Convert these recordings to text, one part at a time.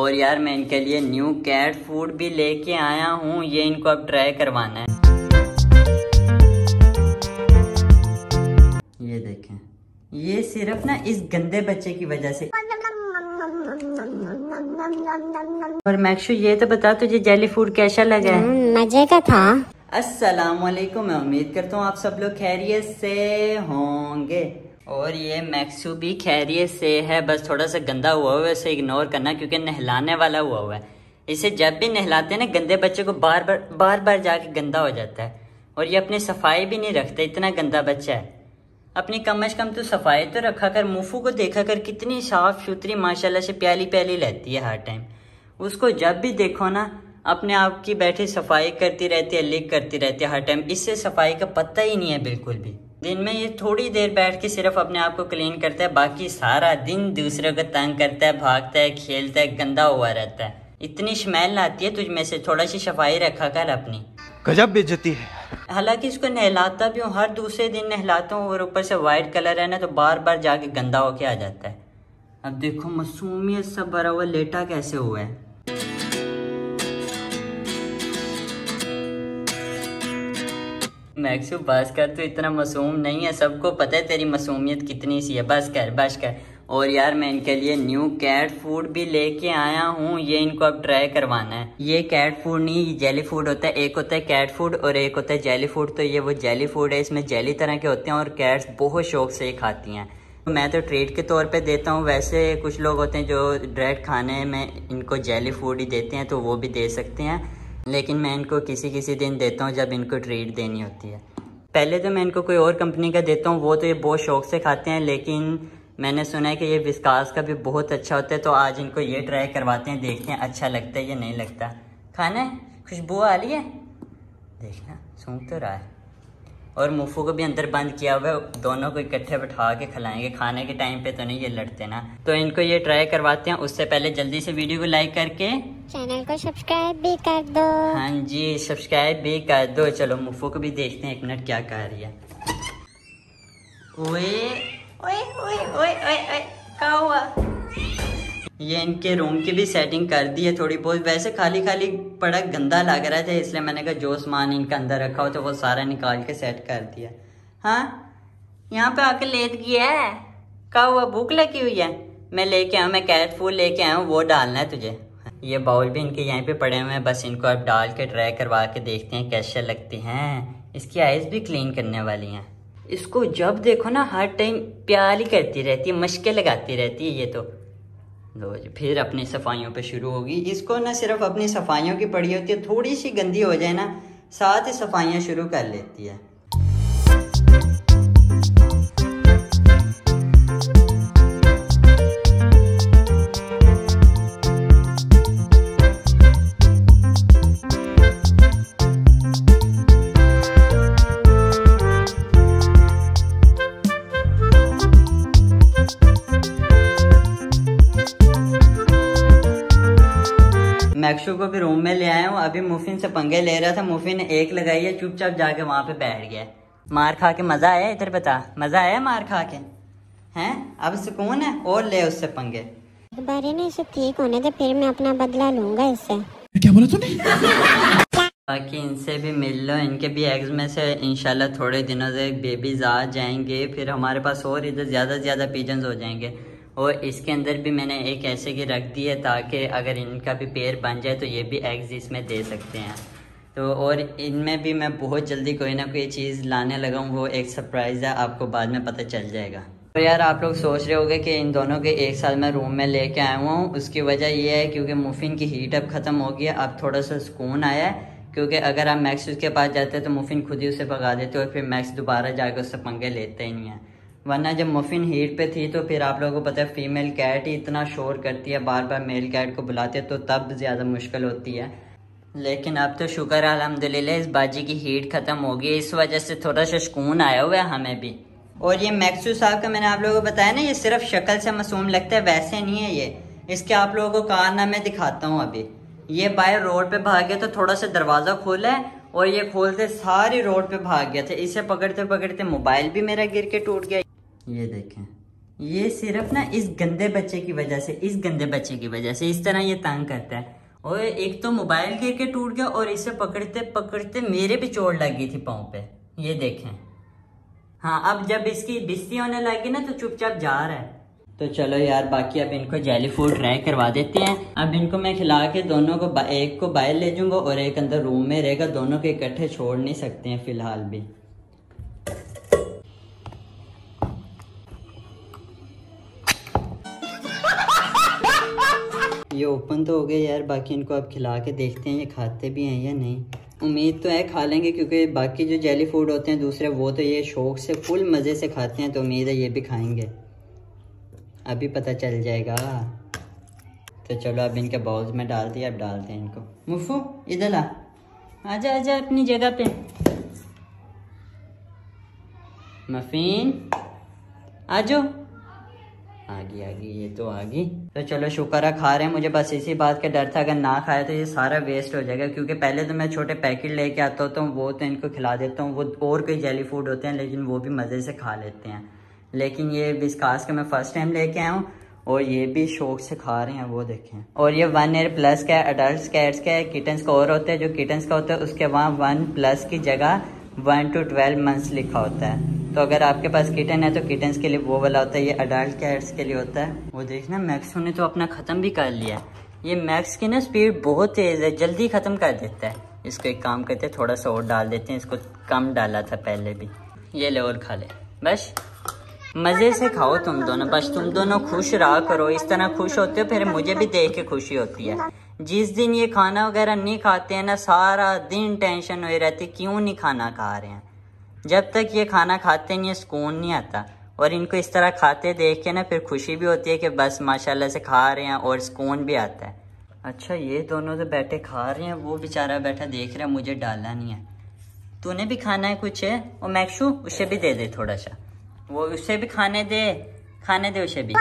और यार मैं इनके लिए न्यू कैट फ़ूड भी लेके आया हूँ ये इनको अब ट्राई करवाना है। ये देखें ये सिर्फ़ ना इस गंदे बच्चे की वजह से। और मैक्शु ये तो बता तुझे जेली फ़ूड कैसा लगा है? हम्म, मज़े का था। अस्सलाम वालेकुम मैं उम्मीद करता हूँ आप सब लोग खैरियत से होंगे। और ये मैक्सू भी खैरियत से है, बस थोड़ा सा गंदा हुआ हुआ है इसे इग्नोर करना क्योंकि नहलाने वाला हुआ हुआ है। इसे जब भी नहलाते हैं ना, गंदे बच्चे को बार बार बार बार जाके गंदा हो जाता है। और ये अपनी सफ़ाई भी नहीं रखता, इतना गंदा बच्चा है। अपनी कम अज कम तो सफ़ाई तो रखा कर, मुफू को देखा कर कितनी साफ़ सुथरी, माशाल्लाह से प्याली प्याली रहती है हर टाइम उसको जब भी देखो ना, अपने आप की बैठी सफ़ाई करती रहती है, लिख करती रहती है हर टाइम इससे सफ़ाई का पता ही नहीं है बिल्कुल भी। दिन में ये थोड़ी देर बैठ के सिर्फ़ अपने आप को क्लीन करता है बाकी सारा दिन दूसरे को तंग करता है भागता है खेलता है गंदा हुआ रहता है। इतनी स्मेल आती है तुझ में से थोड़ा सी सफ़ाई रखा कर अपनी। गजब बेइज्जती है। हालाँकि इसको नहलाता भी हूँ हर दूसरे दिन नहलाता हूँ और ऊपर से वाइट कलर है ना तो बार बार जाके गंदा होके आ जाता है। अब देखो मासूमियत सब भरा हुआ लेटा कैसे हुआ है? मैक्सू बस कर तो इतना मासूम नहीं है, सबको पता है तेरी मासूमियत कितनी सी है। बस कर बस कर और यार, मैं इनके लिए न्यू कैट फ़ूड भी लेके आया हूँ, ये इनको अब ट्राई करवाना है। ये कैट फ़ूड नहीं जेली फ़ूड होता है। एक होता है कैट फ़ूड और एक होता है जेली फ़ूड तो ये वो जेली फ़ूड है, इसमें जेली तरह के होते हैं और कैट्स बहुत शौक से खाती हैं। मैं तो ट्रीट के तौर पे देता हूँ, वैसे कुछ लोग होते हैं जो डायरेक्ट खाने में इनको जेली फ़ूड ही देते हैं तो वो भी दे सकते हैं। लेकिन मैं इनको किसी किसी दिन देता हूँ जब इनको ट्रीट देनी होती है। पहले तो मैं इनको कोई और कंपनी का देता हूँ, वो तो ये बहुत शौक से खाते हैं, लेकिन मैंने सुना है कि ये विस्कास का भी बहुत अच्छा होता है तो आज इनको ये ट्राई करवाते हैं, देखते हैं अच्छा लगता है या नहीं लगता। खाना है? खुशबू आ रही है? देखना, सूंघ तो रहा है। और मुफू को भी अंदर बंद किया हुआ है, दोनों को इकट्ठे बैठा के खिलाएँगे। खाने के टाइम पे तो नहीं, ये लड़ते ना। तो इनको ये ट्राई करवाते हैं, उससे पहले जल्दी से वीडियो को लाइक करके चैनल को सब्सक्राइब भी कर दो। हाँ जी, सब्सक्राइब भी कर दो। चलो मुफो को भी देखते हैं एक मिनट क्या कर रही है। ओए ओए ओए ओए ओए क्या हुआ? ये इनके रूम की भी सेटिंग कर दी है थोड़ी बहुत। वैसे खाली खाली बड़ा गंदा लग रहा था, इसलिए मैंने कहा जो सामान इनका अंदर रखा हो तो वो सारा निकाल के सेट कर दिया। हाँ? यहाँ पे आके लेट गया है? क्या हुआ? भूख लगी हुई है? मैं लेके आया मैं कैट फूल लेके आया हूँ वो डालना है तुझे। ये बाउल भी इनके यहीं पे पड़े हुए हैं। बस इनको अब डाल के ट्राई करवा के देखते हैं कैसे लगती हैं। इसकी आइज़ भी क्लीन करने वाली हैं। इसको जब देखो ना, हर टाइम प्याली करती रहती है मशके लगाती रहती है ये तो। लो जी, फिर अपनी सफाइयों पे शुरू होगी। इसको ना सिर्फ़ अपनी सफाइयों की पड़ी होती है, थोड़ी सी गंदी हो जाए ना, साथ ही सफाइयाँ शुरू कर लेती है। मैक्शू को भी रूम में ले आया हूँ। अभी मुफिन से पंगे ले रहा था। मुफिन ने एक लगाई है चुपचाप जाके वहाँ पे बैठ गया। मार खा के मज़ा आया इधर बता? मज़ा आया मार खा के? हैं? अब सुकून है? और ले उससे पंगे। बार इसे ठीक होने दे फिर मैं अपना बदला लूँगा इससे क्या बोला तूने? बाकी इनसे भी मिल लो। इनके भी एग्स में से इंशाल्लाह थोड़े दिनों से बेबीज आ जाएँगे। फिर हमारे पास और इधर ज़्यादा से ज़्यादा पिजन्स हो जाएँगे। और इसके अंदर भी मैंने एक ऐसे की रख दी है ताकि अगर इनका भी पेड़ बन जाए तो ये भी एग्ज इसमें दे सकते हैं। तो और इनमें भी मैं बहुत जल्दी कोई ना कोई चीज़ लाने लगा हूँ, वो एक सरप्राइज़ है, आपको बाद में पता चल जाएगा। तो यार आप लोग सोच रहे होंगे कि इन दोनों के एक साल मैं रूम में लेके आया हुआ हूँ, उसकी वजह ये है क्योंकि मुफिन की हीट अब ख़त्म हो गई है, अब थोड़ा सा सुकून आया है, क्योंकि अगर आप मैक्स उसके पास जाते हैं तो मुफिन खुद ही उसे भगा देते और फिर मैक्स दोबारा जाकर उससे पंगे लेते ही नहीं है। वरना जब मुफिन हीट पे थी तो फिर आप लोगों को पता है फीमेल कैट ही इतना शोर करती है बार बार मेल कैट को बुलाते तो तब ज़्यादा मुश्किल होती है। लेकिन अब तो शुक्र अलहमदिल्ला इस बाजी की हीट ख़त्म हो गई, इस वजह से थोड़ा सा सुकून आया हुआ है हमें भी। और ये मैक्सू साहब का मैंने आप लोगों को बताया ना, ये सिर्फ़ शक्ल से मासूम लगता है, वैसे नहीं है ये। इसके आप लोगों को कारनामे दिखाता हूँ अभी। ये बाहर रोड पे भाग गया तो थोड़ा सा दरवाज़ा खोला है, और ये खोलते सारी रोड पे भाग गया था। इसे पकड़ते पकड़ते मोबाइल भी मेरा गिर के टूट गया। ये देखें। ये सिर्फ़ ना इस गंदे बच्चे की वजह से, इस गंदे बच्चे की वजह से, इस तरह ये तंग करता है। और एक तो मोबाइल गिर के टूट गया और इसे पकड़ते पकड़ते मेरे भी चोट लग गई थी पाँव पे। ये देखें। हाँ अब जब इसकी बिस्ती होने लगी ना तो चुपचाप जा रहा है। तो चलो यार, बाकी अब इनको जेली फ़ूड ट्राई करवा देते हैं। अब इनको मैं खिला के दोनों को एक को बाहर ले जाऊँगा और एक अंदर रूम में रहेगा। दोनों को इकट्ठे छोड़ नहीं सकते हैं, फ़िलहाल भी। ये ओपन तो हो गए यार, बाकी इनको अब खिला के देखते हैं, ये खाते भी हैं या नहीं। उम्मीद तो है खा लेंगे, क्योंकि बाकी जो जेली फ़ूड होते हैं, दूसरे वो तो ये शौक से फुल मज़े से खाते हैं तो उम्मीद है ये भी खाएँगे। अभी पता चल जाएगा। तो चलो, अब इनके बाउल्स में डाल दिया, अब डालते हैं इनको। मुफू, इधर आ आजा आजा, अपनी जगह पे। मफीन आ जाओ आ गई आ गई ये तो आ गई तो चलो, शुक्र है, खा रहे हैं, मुझे बस इसी बात का डर था, अगर ना खाया तो ये सारा वेस्ट हो जाएगा, क्योंकि पहले तो मैं छोटे पैकेट लेके आता हूँ तो वो तो इनको खिला देता हूँ, वो और कोई जेली फ़ूड होते हैं, लेकिन वो भी मज़े से खा लेते हैं। लेकिन ये बिस्कास का मैं फ़र्स्ट टाइम लेके आया हूँ, और ये भी शौक से खा रहे हैं, वो देखें। और ये वन ईयर प्लस का है अडल्ट कैट्स का किटन्स का और होता है, जो किटन्स का होता है, उसके वहाँ वन प्लस की जगह वन टू ट्वेल्व मंथ्स लिखा होता है। तो अगर आपके पास किटन है तो किटन्स के लिए वो वाला होता है, ये अडल्ट कैट्स के लिए होता है। वो देखना मैक्स ने तो अपना ख़त्म भी कर लिया ये मैक्स की ना स्पीड बहुत तेज़ है, जल्दी ख़त्म कर देता है। इसको एक काम करते हैं, थोड़ा सा और डाल देते हैं, इसको कम डाला था पहले भी। ये ले और खा ले। बस। मज़े से खाओ तुम दोनों, बस तुम दोनों खुश रहा करो। इस तरह खुश होते हो, फिर मुझे भी देख के खुशी होती है। जिस दिन ये खाना वगैरह नहीं खाते हैं ना, सारा दिन टेंशन हुई रहती क्यों नहीं खाना खा रहे हैं? जब तक ये खाना खाते नहीं सुकून नहीं आता। और इनको इस तरह खाते देख के ना, फिर खुशी भी होती है कि बस माशाल्लाह से खा रहे हैं और सुकून भी आता है। अच्छा ये दोनों तो बैठे खा रहे हैं, वो बेचारा बैठा देख रहा है, मुझे डालना नहीं है। तूने भी खाना है कुछ? है और मैक्शू उसे भी दे दे थोड़ा सा वो उसे भी खाने दे खाने दे उसे भी।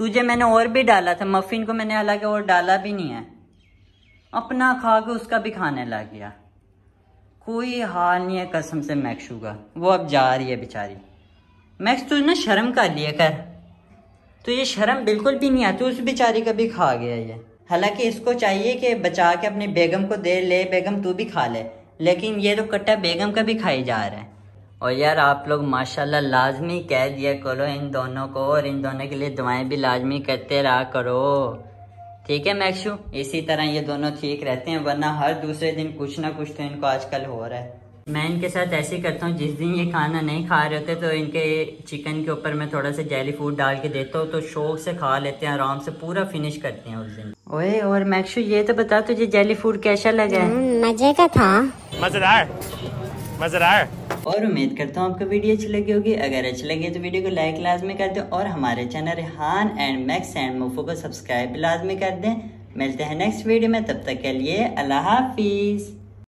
तुझे मैंने और भी डाला था मफिन को मैंने हालाँकि और डाला भी नहीं है। अपना खा के उसका भी खाने लग गया। कोई हाल नहीं है कसम से मैक्सू का। वो अब जा रही है बेचारी। मैक्स, तू ना शर्म कर लिया कर। तो ये शर्म बिल्कुल भी नहीं आती उस बेचारी का भी खा गया ये। हालाँकि इसको चाहिए कि बचा के अपनी बेगम को दे, ले, बेगम तू भी खा ले। लेकिन ये तो कट्टा बेगम का भी खाई जा रहा है। और यार आप लोग माशाल्लाह लाजमी कह दिया करो इन दोनों को और इन दोनों के लिए दुआएँ भी लाजमी करते रहा करो। ठीक है मैक्शू इसी तरह ये दोनों ठीक रहते हैं वरना हर दूसरे दिन कुछ ना कुछ तो इनको आजकल हो रहा है। मैं इनके साथ ऐसे ही करता हूँ जिस दिन ये खाना नहीं खा रहे होते तो इनके चिकन के ऊपर मैं थोड़ा सा जेली फ़ूड डाल के देता हूँ तो शौक से खा लेते हैं आराम से पूरा फिनिश करते हैं उस दिन। ओए और मैक्शू ये तो बता तुझे जेली फ़ूड कैसा लगा? है हम्म, मज़े का था। मज़ेदार। मज़ेदार। और उम्मीद करता हूँ आपको वीडियो अच्छी लगी होगी। अगर अच्छी लगी तो वीडियो को लाइक लाजमी कर दें और हमारे channel Rehan and Max and Mofo को सब्सक्राइब लाजमी कर दें। मिलते हैं नेक्स्ट वीडियो में, तब तक के लिए अल्लाह हाफिज़।